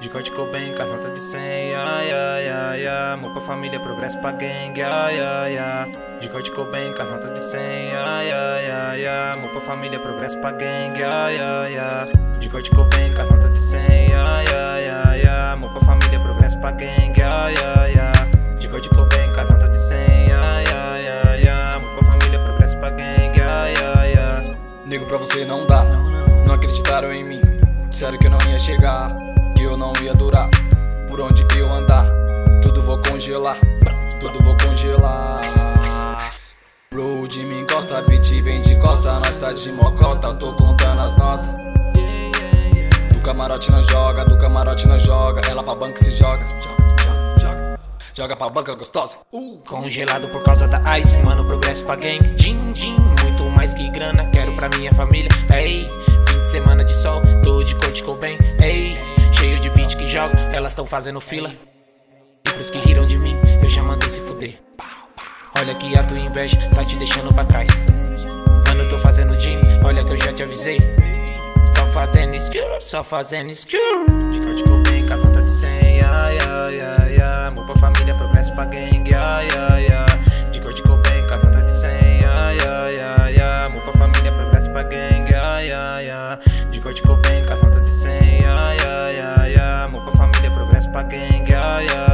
De corte bem, casota de 100, ai, ai, ai. Amor pra família, progresso pra gangue, ai, ai, ai. De corte bem, casota de 100, ai, ai, ai. Amor pra família, progresso pra gangue, ai, ai, ai. De corte bem, casota de 100, ai, ai, ai. Amor pra família, progresso pra gangue, ai, ai, ai. De corte bem, casota de 100, ai, ai, ai, ai. Amor pra família, progresso pra gangue, ai, ai, ai. Nego pra você não dá, não acreditaram em mim. Disseram que eu não ia chegar ia durar. Por onde eu andar, tudo vou congelar, tudo vou congelar. Road me encosta, beat vem de costa, nós tá de mocota, tô contando as notas. Do camarote não joga, do camarote não joga, ela pra banca se joga. Joga, pra banca gostosa. Uh. Congelado por causa da ice, mano, progresso pra gang. Din, din, muito mais que grana, quero pra minha família. Ei, fim de semana de sol, tô de corte elas tão fazendo fila. É e pros que riram de mim, eu já mandei se fuder. Olha que a tua inveja tá te deixando pra trás. Mano, eu tô fazendo gym, olha que eu já te avisei. Só fazendo skill, só fazendo skill. De código bem, casão tá de 100, ai, ai, ai, ai. Amor pra família, progresso pra gangue, ai, ai. fucking girl, yeah.